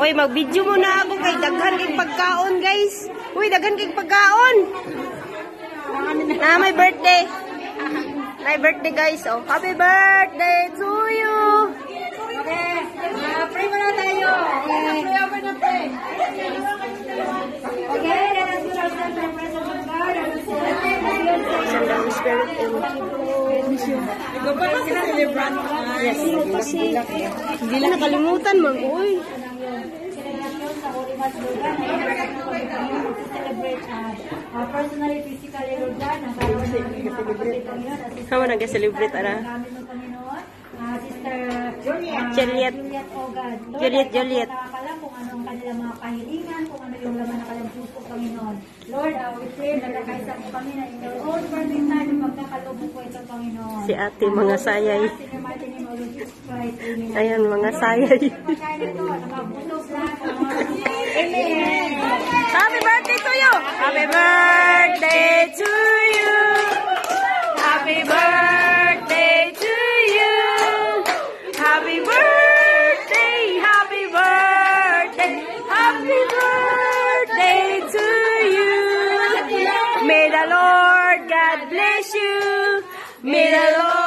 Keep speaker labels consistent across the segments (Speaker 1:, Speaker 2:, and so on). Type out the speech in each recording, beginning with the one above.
Speaker 1: Uy, mag-video muna ako kay daghan kay pagkaon, guys. Uy, daghan kay pagkaon. Na may birthday. My birthday, guys. Oh, happy birthday to you.
Speaker 2: Okay. Uh, pray muna tayo. Okay. Okay.
Speaker 1: Send the Holy Spirit and? Yes, hindi na nakalimutan, ma'am. Uy.
Speaker 2: Celebration sa Holy Mass, Lord God. Na ito po celebrate uh, personally, physically, Lord God. Ang karoon namin mga kapatid, Panginoon. Sister
Speaker 1: Kamu nag-celebrate, ara?
Speaker 2: Mo, Panginoon. Ah, Sister Juliet.
Speaker 1: Juliet.
Speaker 2: Juliet, oh God. Lord,
Speaker 1: Juliet,
Speaker 2: ay
Speaker 1: Juliet.
Speaker 2: nakakalam kung ano ang kanilang mga kahilingan, kung ano yung laman ng kanilang puso, Panginoon. Lord, uh, we pray na nakaisa kami na in your own perfect time, po ito, Panginoon.
Speaker 1: Si ate, mga sayay. Ayan, mga sayay.
Speaker 2: Pagkain ito, nakabusog lahat. Amen.
Speaker 1: Happy birthday to you! Happy birthday to you! Happy birthday to you! Happy birthday! Happy birthday! Happy birthday to you! May the Lord God bless you! May the Lord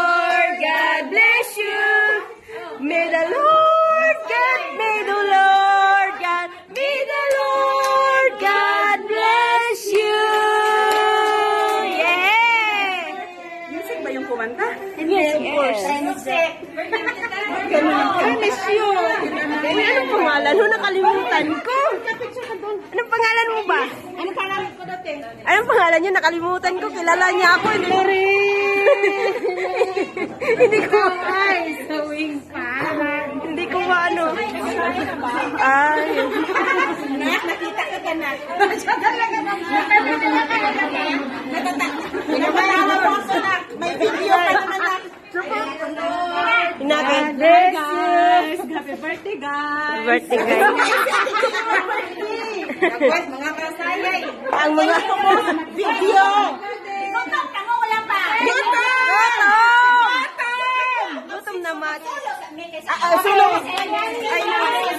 Speaker 1: course. Promise you. Uy, anong pangalan mo? Nakalimutan ko. Anong pangalan mo ba?
Speaker 3: Anong pangalan ko dati?
Speaker 1: Anong pangalan niya? Nakalimutan ko. Kilala niya ako. Hindi, hindi ko
Speaker 3: Ay, sewing pa.
Speaker 1: Hindi ko maano. Ay.
Speaker 3: Nak, nakita ka ka na. Siya talaga na. Nakita ka na na. Natata. Pinabalala mo ako na. May video pa naman na.
Speaker 1: Inakin.
Speaker 3: Yes. Happy birthday, guys.
Speaker 1: Birthday guys.
Speaker 3: Tapos, mga kasayay.
Speaker 1: Ang mga
Speaker 3: Video.
Speaker 2: Gutom ka mo, wala pa.
Speaker 1: Gutom! Gutom naman.
Speaker 3: Ah, solo.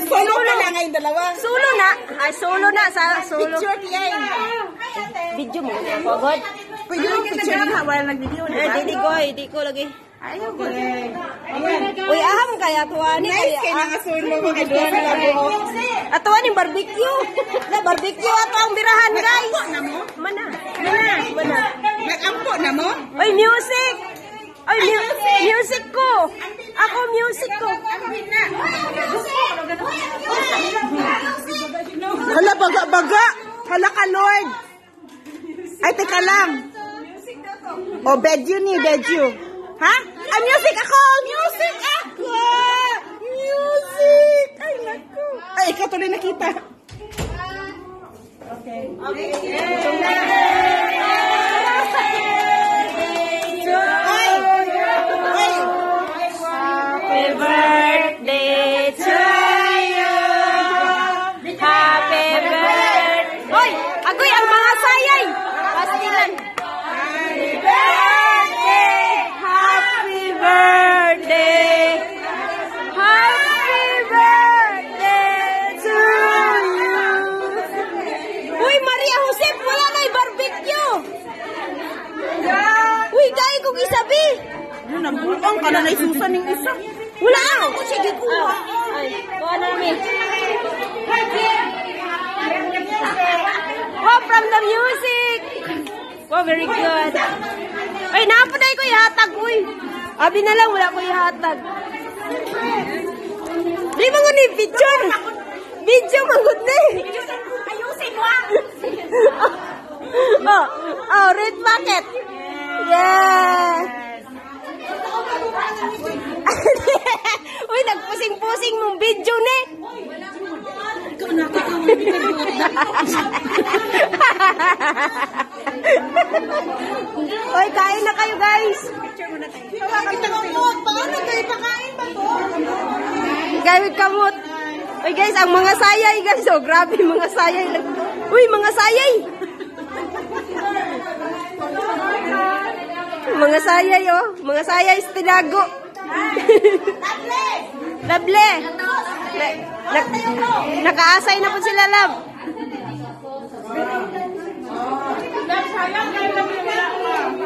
Speaker 3: Solo na lang ngayon dalawa.
Speaker 1: Solo na. Ay, solo na. Sa solo.
Speaker 3: Picture.
Speaker 1: Video mo. Pagod.
Speaker 3: Pwede yung picture na. Wala nag-video, di
Speaker 1: Eh, ko. Di ko lagi.
Speaker 3: Ayaw ko.
Speaker 1: Uy, aham kaya tuwa ni.
Speaker 3: Nice kaya nga solo mo ka doon.
Speaker 1: Atuwa ni barbecue. Na barbecue ato ang birahan, guys.
Speaker 3: Na?
Speaker 1: Mana. Mana. Mana.
Speaker 3: Nag-ampo na mo?
Speaker 1: Uy, music. Ay, mu- music ko. Ako, music ko.
Speaker 3: Hala, baga-baga. Hala ka, Lord. Ay, teka lang. O, bedyo ni, bedyo. Ha? Ah, music ako! Music ako! Music! Ay, naku. Ay, ikaw tuloy nakita. Ay!
Speaker 1: Maria Jose, wala na barbecue. Uy, dahil kong isabi.
Speaker 3: Ano, nagbuang ka na na isusan ng isa.
Speaker 1: Wala ako siya gikuha. Ay, kuha namin. Wow, from the music. Wow, very good. Ay, napaday ko ihatag, uy. Abi na lang, wala ko ihatag. Di mga ni picture. Video magod na eh. Oh, oh, red bucket. Yeah. Uy, nagpusing-pusing mong video ni. Uy, kain na kayo, guys.
Speaker 3: Kita mo mo, paano kayo ba to?
Speaker 1: Kamot. Uy, guys, ang mga sayay, guys. Oh, grabe, mga sayay. lang. Uy, mga sayay. Mga sayay, oh. Mga sayay, tinago. Lovely. Na, na- nakaasay na po sila, love.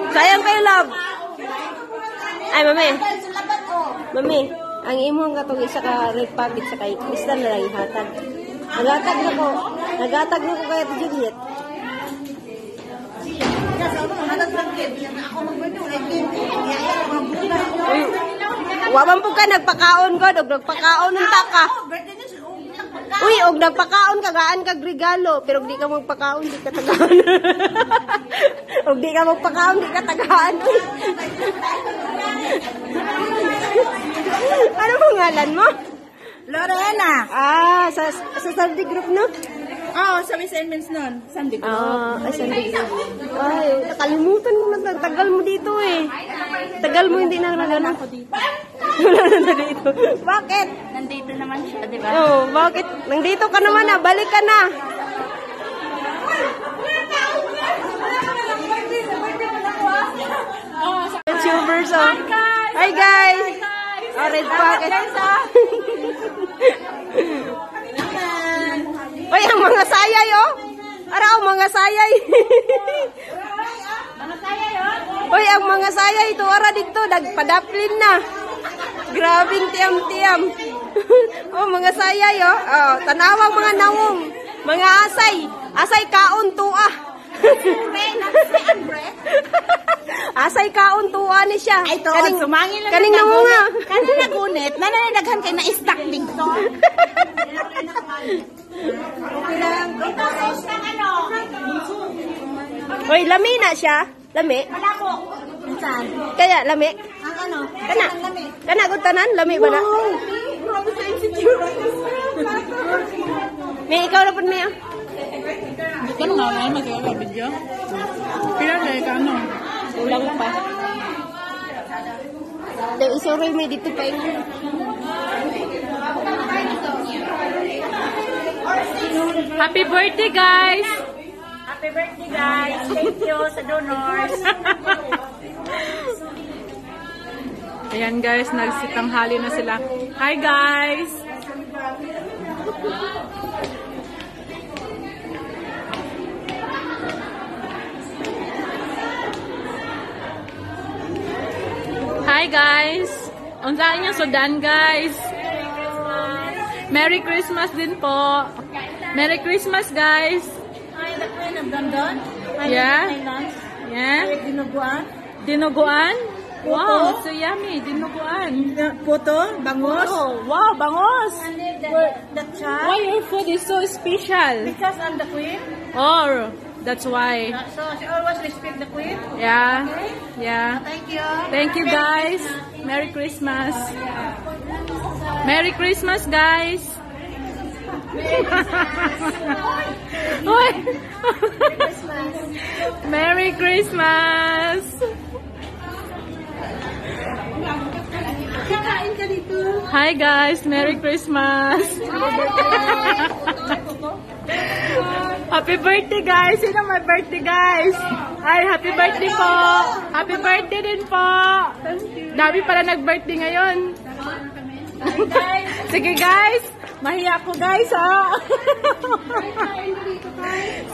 Speaker 1: Sayang kayo, love. Ay, mami. Mami, ang imong katong isa ka red packet sa kay Crystal na lang ihatag. Nagatag na ko. Nagatag na ko kay Ate Juliet. Waman po ka, nagpakaon ko, og nagpakaon ng taka. Uy, og nagpakaon ka, gaan kag regalo, pero di ka magpakaon, di ka tagaan. og di ka magpakaon, di ka tagaan. Ano mo ngalan mo?
Speaker 3: Lorena.
Speaker 1: Ah, sa, sa Sunday group, no?
Speaker 3: Oo, sa Miss Edmonds nun. Sunday ko.
Speaker 1: Ah, ay, Sunday group. Ay, nakalimutan mo na, tagal mo dito eh. Tagal mo hindi na nagano. Wala na dito. Bakit?
Speaker 3: Nandito naman siya, di ba?
Speaker 1: Oh, bakit? Nandito ka naman na, balik ka na. YouTubers, oh. Hi, guys. Oh, red pocket. Uy, ang mga sayay, oh. Araw, mga sayay. Uy, ang mga sayay, ito, ara dito, nagpadaplin na. Grabing tiyam-tiyam. oh, mga sayay, oh. oh tanawang mga nawong. Mga asay. Asay kaon tuah. asay kaon tuah ni siya.
Speaker 3: Ay, to,
Speaker 1: Kaning-
Speaker 3: sumangin lang
Speaker 1: Kaning namunga.
Speaker 3: Kaning nagunit, nananaghan kayo na.
Speaker 1: Uy, lami na siya. Lami.
Speaker 3: Malako. Saan?
Speaker 1: Kaya, lami.
Speaker 3: Ang ano?
Speaker 1: Kana. Kana, kung tanan, lami ba na?
Speaker 3: Grabe sa insecure.
Speaker 1: May ikaw na po may ah.
Speaker 3: Ano nga nga magkakawa video? Pila na ka ano?
Speaker 1: Kulang pa. Dahil isoroy may dito pa yung...
Speaker 2: Happy birthday, guys!
Speaker 3: Happy birthday guys! Thank you sa donors.
Speaker 2: Ayan, guys. Nagsitanghali na sila. Hi, guys! Hi, guys! Unsain niya sudan, guys? Merry Christmas din po. Merry Christmas, guys.
Speaker 3: Hi, the Queen of London. Hi,
Speaker 2: Yeah.
Speaker 3: Thailand.
Speaker 2: Yeah.
Speaker 3: Hi, Dinuguan.
Speaker 2: Dinuguan? Wow, so yummy. Dinuguan.
Speaker 3: Puto, bangos.
Speaker 2: Oh, wow, bangos.
Speaker 3: The child.
Speaker 2: Why your food is so special?
Speaker 3: Because I'm the queen.
Speaker 2: Oh, that's why.
Speaker 3: So she always respect the queen.
Speaker 2: Yeah. Yeah.
Speaker 3: Thank you.
Speaker 2: Thank you guys. Merry Christmas. Merry Christmas guys. Uy. Merry Christmas.
Speaker 3: Kakain ka dito.
Speaker 2: Hi guys, Merry Christmas. Happy birthday guys! Sino may birthday guys? Ay, happy birthday po! Happy birthday din po! Dami pala nag-birthday ngayon. Sige guys, mahiya ko guys ha.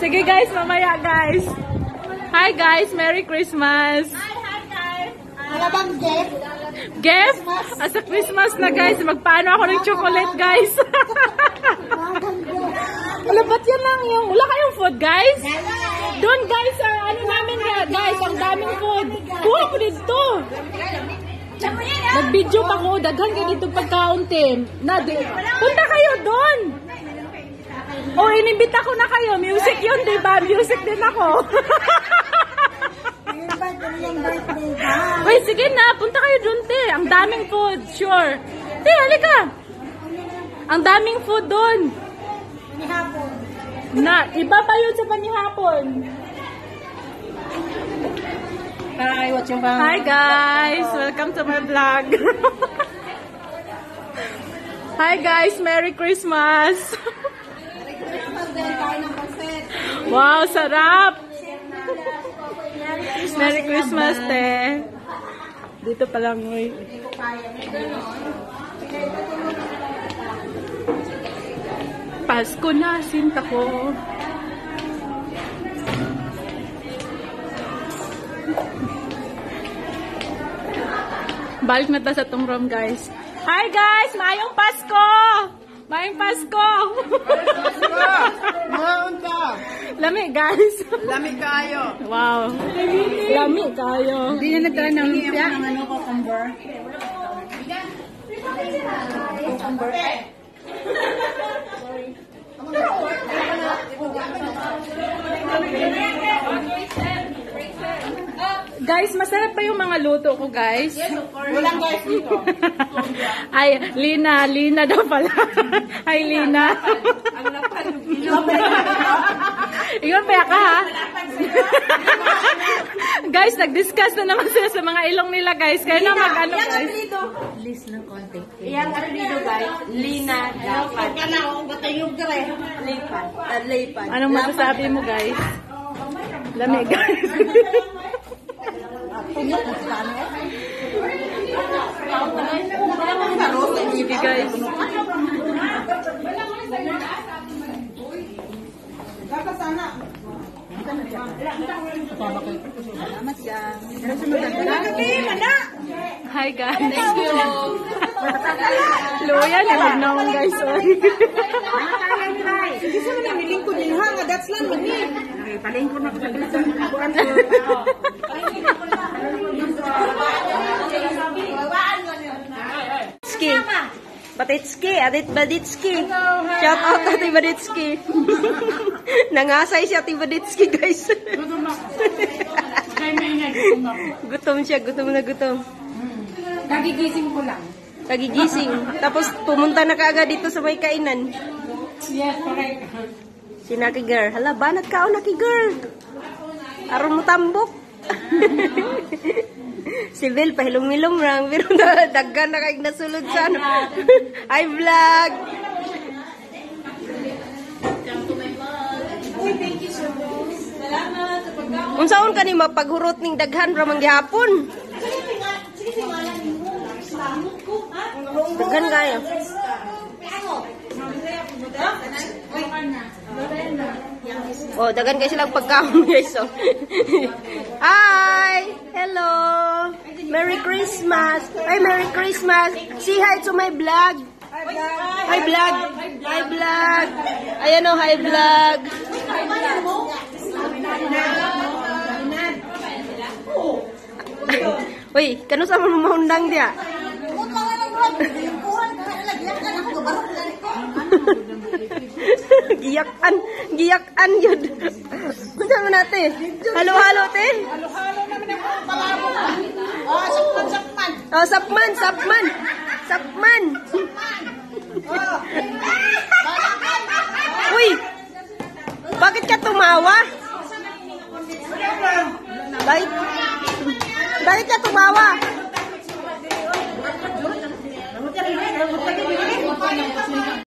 Speaker 2: Sige guys, mamaya guys. Hi guys, Merry Christmas!
Speaker 3: Wala bang gift?
Speaker 2: Gift? Asa Christmas na guys, magpaano ako ng chocolate guys. Wala, ba't yan lang yung, wala kayong food guys? Doon guys, ano namin guys, ang daming food. Kuha ko dito. Nag-video pa ko, daghan kayo dito pagkaon, Tim. Na, di, punta kayo doon. Oh, inibita ko na kayo. Music yun, di ba? Music din ako. Uy, sige na. Punta kayo doon, te. Ang daming food. Sure. Te, halika. Ang daming food doon. Na, iba pa yun sa panihapon.
Speaker 3: Hi, what's your bang?
Speaker 2: Hi guys! Welcome to my vlog. Hi guys! Merry Christmas! wow, sarap! Merry Christmas, te! Dito pa lang, uy. Pasko na, sinta ko. Balik na ta sa tong room, guys. Hi, guys! Mayong Pasko! Mayong Pasko!
Speaker 3: Maon ka!
Speaker 2: Lami, guys.
Speaker 3: Lami kayo!
Speaker 2: Wow. Lami kayo.
Speaker 3: Hindi na nagkaan ng lumpia. Ang ano ko, kumber.
Speaker 2: Guys, masarap pa yung mga luto ko, guys.
Speaker 3: Walang guys dito.
Speaker 2: Ay, Lina, Lina daw pala. Ay, Lina. Ikaw pa ka, ha? guys, nag-discuss na naman sila sa mga ilong nila, guys. Kaya na mag-ano, guys.
Speaker 1: Iyang apelido guys, Lina Dapat. Lipat. Uh, lipat.
Speaker 2: Anong masasabi mo, guys? Lamig, guys. Sige, guys. Hi, guys. Thank you. Luya, nagod naman, guys. Sorry.
Speaker 3: Sige sa mga nilingkod ha, nga that's lang palingkod na ko ko.
Speaker 1: Batitski, Adit Baditski. Shout out Ate Baditski. Nangasay si Ate Baditski, guys. gutom siya, gutom na gutom.
Speaker 3: Kagigising ko lang.
Speaker 1: Kagigising. Tapos pumunta na kaagad dito sa may kainan.
Speaker 3: Yes, correct.
Speaker 1: Si Naki Girl. Hala, banat ka o Naki Girl. Aron mo tambok. si Bel, pahilong-milong lang. Pero na, daggan na kaig nasulod sa ano. Hi, vlog. Unsaon ka ni mapaghurot ning daghan ra man gihapon? Daghan kayo. Oh, dagan kayo silang pagkaon guys. Oh. Hi! Hello! Merry Christmas! Ay, Merry Christmas! Say hi to my vlog! Hi vlog! Hi vlog! Ayan oh, hi vlog! Uy, kano sa mga mahundang dia? giyakan, giyakan yun. Punta mo natin. Halo-halo, te. Oh, sapman, sapman. Sapman. Uy, bakit ka tumawa? Bakit, bakit ka tumawa?